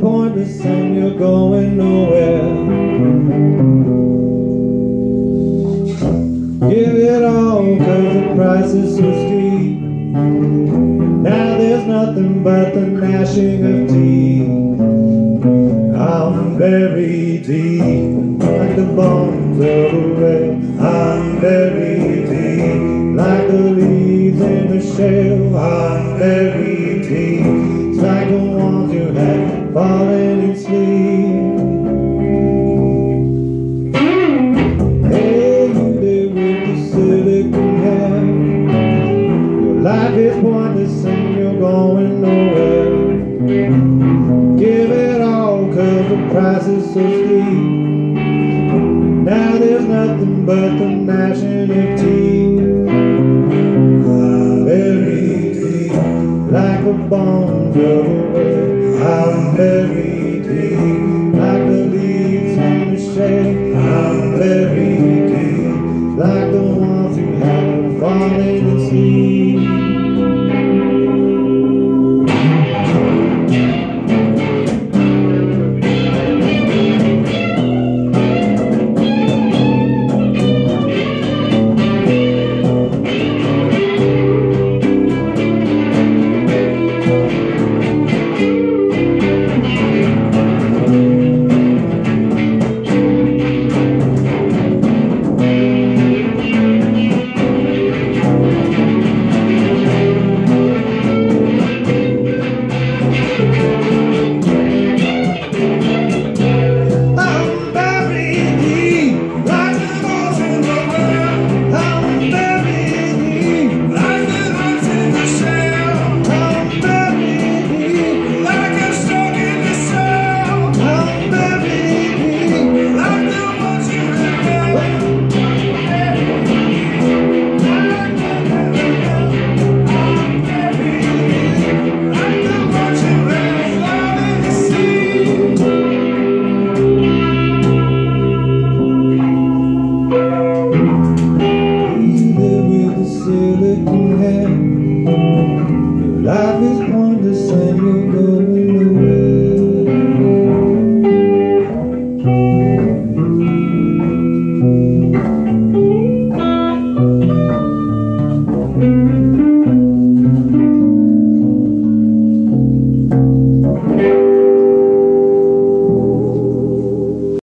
pointless and you're going nowhere. Give it all cause the price is so steep. Now there's nothing but the gnashing of teeth. I'm buried deep like the bones of a whale. I'm buried deep like the leaves in the shell. I'm buried deep. Like the ones is pointless and you're going nowhere. Give it all cause the price is so steep. Now there's nothing but the teeth. I'm buried deep like the bones of a. I'm buried deep like the leaves in the shade. I'm buried deep like the ones who have fallen asleep.